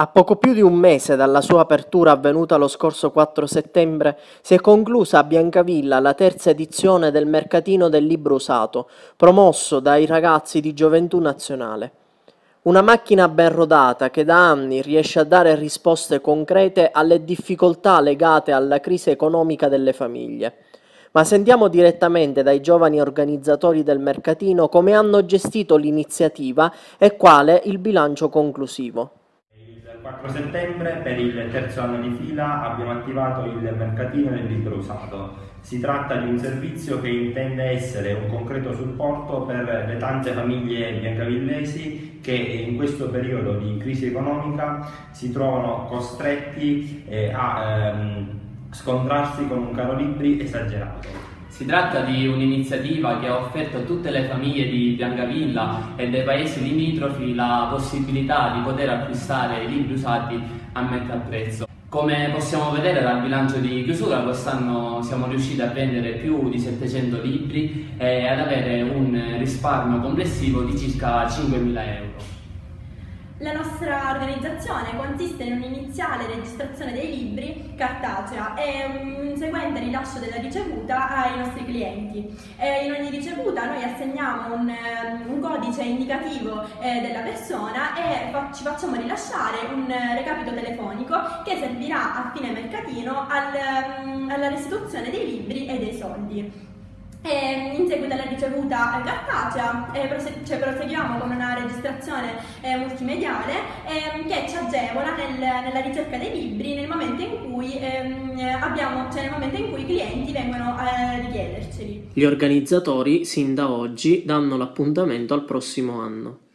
A poco più di un mese dalla sua apertura avvenuta lo scorso 4 settembre, si è conclusa a Biancavilla la terza edizione del Mercatino del Libro Usato, promosso dai ragazzi di Gioventù Nazionale. Una macchina ben rodata che da anni riesce a dare risposte concrete alle difficoltà legate alla crisi economica delle famiglie. Ma sentiamo direttamente dai giovani organizzatori del mercatino come hanno gestito l'iniziativa e quale il bilancio conclusivo. 4 settembre per il terzo anno di fila abbiamo attivato il mercatino del libro usato. Si tratta di un servizio che intende essere un concreto supporto per le tante famiglie biancavillesi che in questo periodo di crisi economica si trovano costretti eh, a ehm, scontrarsi con un caro libri esagerato. Si tratta di un'iniziativa che ha offerto a tutte le famiglie di Biancavilla e dei paesi limitrofi la possibilità di poter acquistare i libri usati a metà prezzo. Come possiamo vedere dal bilancio di chiusura, quest'anno siamo riusciti a vendere più di 700 libri e ad avere un risparmio complessivo di circa 5.000 euro. La nostra organizzazione consiste in un'iniziale registrazione dei libri cartacea e rilascio della ricevuta ai nostri clienti. E in ogni ricevuta noi assegniamo un, un codice indicativo eh, della persona e fa, ci facciamo rilasciare un recapito telefonico che servirà a fine mercatino al, alla restituzione dei libri e dei soldi. E in seguito alla ricevuta cartacea eh, prose- cioè proseguiamo con una registrazione eh, multimediale eh, che ci agevola nel, nella ricerca dei libri nel momento in cui, ehm, abbiamo, cioè nel momento in cui i clienti vengono a richiederceli. Gli organizzatori sin da oggi danno l'appuntamento al prossimo anno.